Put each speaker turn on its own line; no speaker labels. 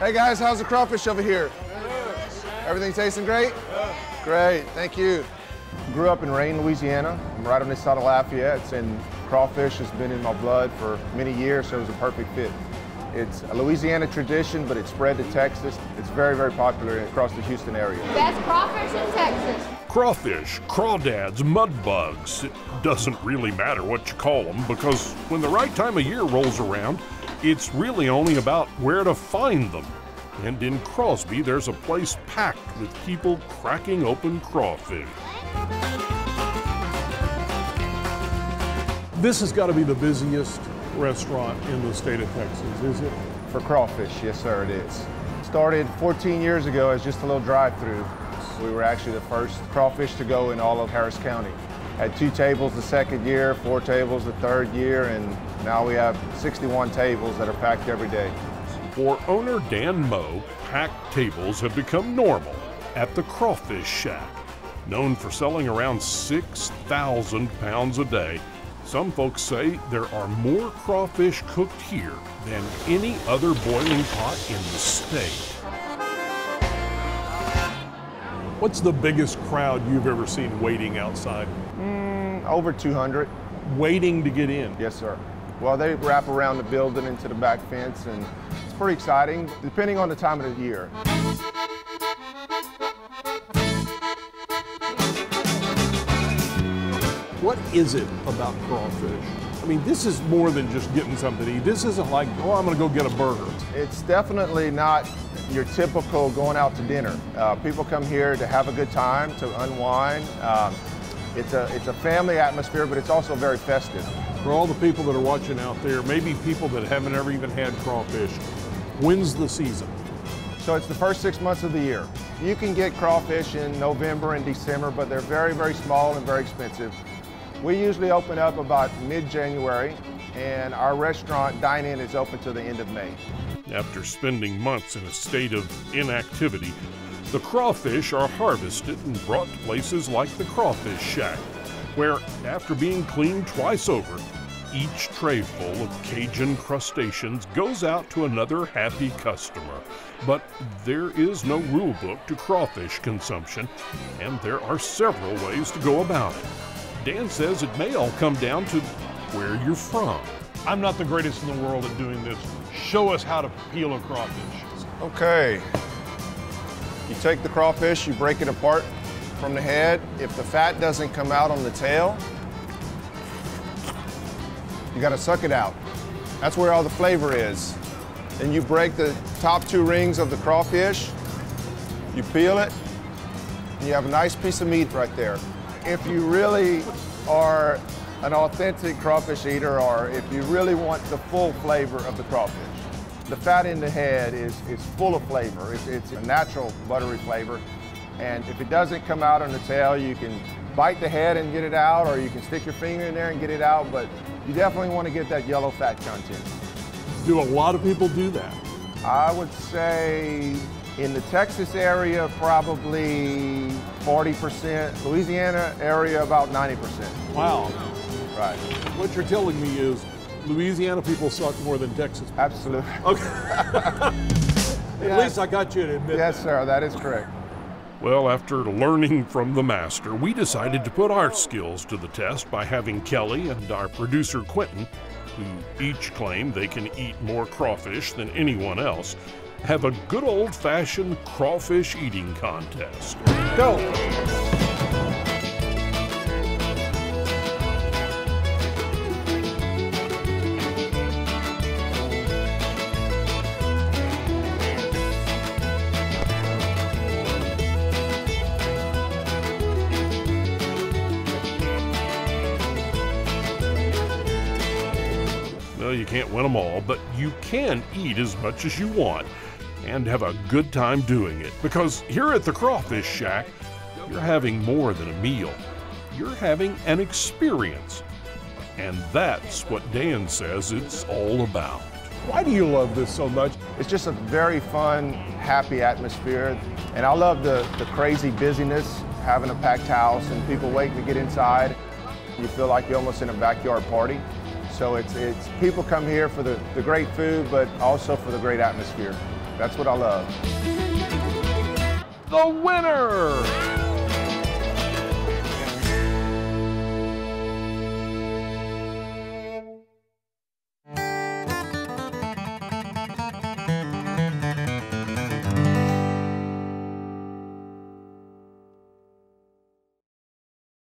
Hey guys, how's the crawfish over here? Everything tasting great? Great, thank you. Grew up in Rayne, Louisiana. I'm right on this side of Lafayette, and crawfish has been in my blood for many years, so it was a perfect fit. It's a Louisiana tradition, but it's spread to Texas. It's very, very popular across the Houston area.
Best crawfish in Texas.
Crawfish, crawdads, mud bugs. It doesn't really matter what you call them because when the right time of year rolls around, it's really only about where to find them. And in Crosby, there's a place packed with people cracking open crawfish.
This has got to be the busiest restaurant in the state of Texas, is it?
For crawfish, yes sir, it is. Started 14 years ago as just a little drive-through. We were actually the first crawfish to go in all of Harris County. Had two tables the second year, four tables the third year, and now we have 61 tables that are packed every day.
For owner Dan Meaux, packed tables have become normal at the Crawfish Shack. Known for selling around 6,000 pounds a day, some folks say there are more crawfish cooked here than any other boiling pot in the state.
What's the biggest crowd you've ever seen waiting outside?
Mm, over 200.
Waiting to get in?
Yes, sir. Well, they wrap around the building into the back fence, and it's pretty exciting, depending on the time of the year.
What is it about crawfish? I mean, this is more than just getting something to eat. This isn't like, oh, I'm going to go get a burger.
It's definitely not your typical going out to dinner. Uh, people come here to have a good time, to unwind. Um, it's a, it's a family atmosphere, but it's also very festive.
For all the people that are watching out there, maybe people that haven't ever even had crawfish, when's the season?
So it's the first six months of the year. You can get crawfish in November and December, but they're very, very small and very expensive. We usually open up about mid-January, and our restaurant dine-in is open till the end of May.
After spending months in a state of inactivity, the crawfish are harvested and brought to places like the Crawfish Shack, where, after being cleaned twice over, each tray full of Cajun crustaceans goes out to another happy customer. But there is no rule book to crawfish consumption, and there are several ways to go about it. Dan says it may all come down to where you're from.
I'm not the greatest in the world at doing this. Show us how to peel a crawfish.
Okay. You take the crawfish, you break it apart from the head. If the fat doesn't come out on the tail, you gotta suck it out. That's where all the flavor is. Then you break the top two rings of the crawfish, you peel it, and you have a nice piece of meat right there. If you really are an authentic crawfish eater or if you really want the full flavor of the crawfish, the fat in the head is, is full of flavor. It's, it's a natural buttery flavor. And if it doesn't come out on the tail, you can bite the head and get it out, or you can stick your finger in there and get it out, but you definitely want to get that yellow fat content.
Do a lot of people do that?
I would say in the Texas area, probably 40%. Louisiana area, about 90%.
Wow.
Right.
What you're telling me is Louisiana people suck more than Texas people.
Absolutely.
Okay. At least I got you to admit
Yes,
that.
sir, that is correct.
Well, after learning from the master, we decided to put our skills to the test by having Kelli and our producer Quentin, who each claim they can eat more crawfish than anyone else, have a good old fashioned crawfish eating contest.
Go.
You can't win them all, but you can eat as much as you want and have a good time doing it. Because here at the Crawfish Shack, you're having more than a meal, you're having an experience. And that's what Dan says it's all about.
Why do you love this so much?
It's just a very fun, happy atmosphere. And I love the, the crazy busyness, having a packed house and people waiting to get inside. You feel like you're almost in a backyard party. So it's, it's people come here for the, the great food, but also for the great atmosphere. That's what I love.
The winner!